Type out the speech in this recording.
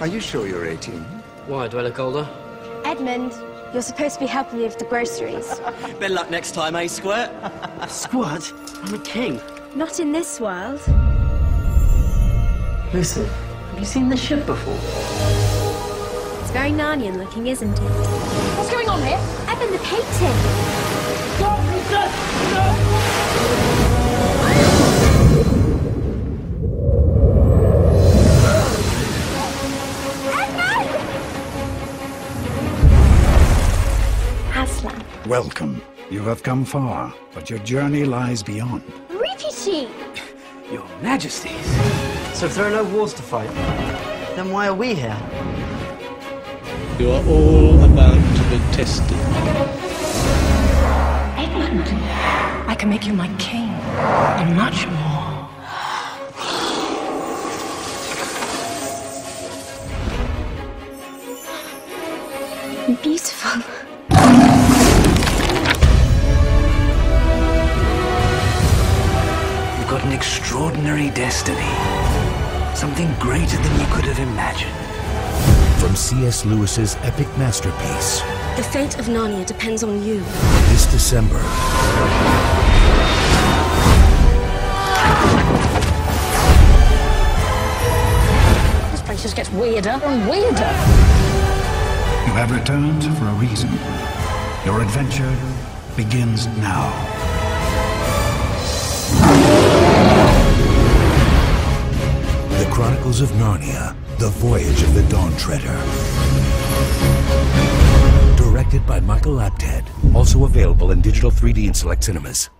Are you sure you're 18? Why, do I look older? Edmund, you're supposed to be helping me with the groceries. Better luck next time, eh, Squirt? Squirt? I'm a king. Not in this world. Listen, have you seen this ship before? It's very Narnian looking, isn't it? What's going on here? Aslan. Welcome. You have come far, but your journey lies beyond. Reepicheep! Your Majesties. So if there are no wars to fight, then why are we here? You are all about to be tested. Edmund, I can make you my king, and much more. Beautiful. Extraordinary destiny. Something greater than you could have imagined. From C.S. Lewis's epic masterpiece, The fate of Narnia depends on you. this December, This place just gets weirder and weirder. You have returned for a reason. Your adventure begins now. Chronicles of Narnia, The Voyage of the Dawn Treader. Directed by Michael Apted. Also available in digital 3D and select cinemas.